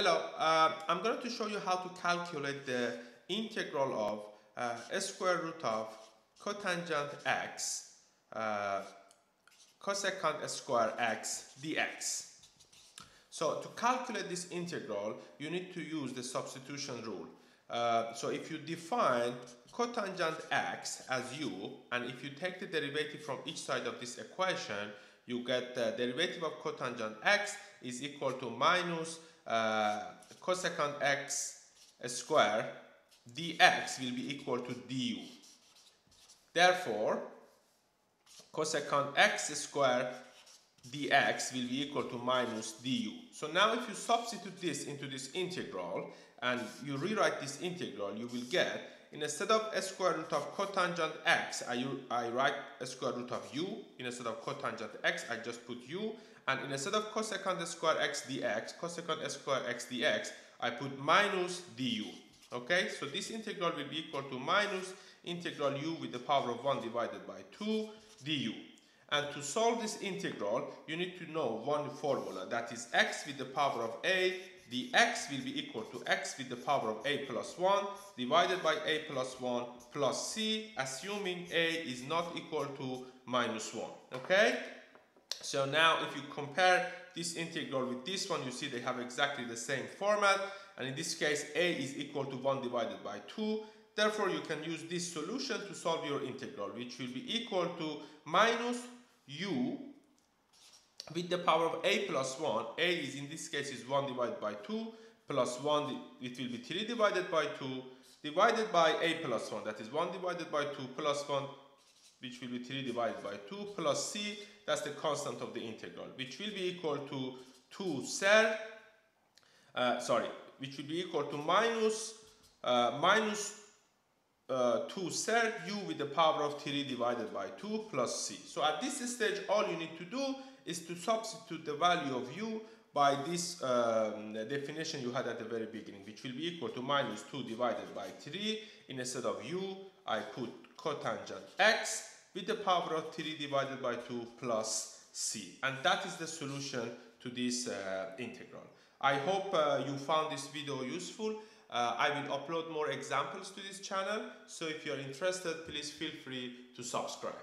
Hello, uh, I'm going to show you how to calculate the integral of uh, square root of cotangent x uh, cosecant square x dx. So to calculate this integral, you need to use the substitution rule. Uh, so if you define cotangent x as u, and if you take the derivative from each side of this equation, you get the derivative of cotangent x is equal to minus Uh, cosecant x square dx will be equal to du. Therefore, cosecant x square dx will be equal to minus du. So now if you substitute this into this integral and you rewrite this integral, you will get in instead of square root of cotangent x, I, I write square root of u. In instead of cotangent x, I just put u. And in instead of cosecant square x dx, cosecant square x dx, I put minus du. Okay, so this integral will be equal to minus integral u with the power of 1 divided by 2 du. And to solve this integral, you need to know one formula, that is x with the power of a the x will be equal to x with the power of a plus 1 divided by a plus 1 plus c, assuming a is not equal to minus 1. Okay? So now if you compare this integral with this one, you see they have exactly the same format. And in this case, a is equal to 1 divided by 2. Therefore, you can use this solution to solve your integral, which will be equal to minus u with the power of a plus 1, a is in this case is 1 divided by 2, plus 1, it will be 3 divided by 2, divided by a plus 1, that is 1 divided by 2 plus 1, which will be 3 divided by 2, plus c, that's the constant of the integral, which will be equal to 2 ser, uh, sorry, which will be equal to minus, uh, minus uh, 2 ser u with the power of 3 divided by 2 plus c. So at this stage, all you need to do is to substitute the value of u by this um, definition you had at the very beginning, which will be equal to minus 2 divided by 3. Instead of u, I put cotangent x with the power of 3 divided by 2 plus c. And that is the solution to this uh, integral. I hope uh, you found this video useful. Uh, I will upload more examples to this channel, so if you are interested, please feel free to subscribe.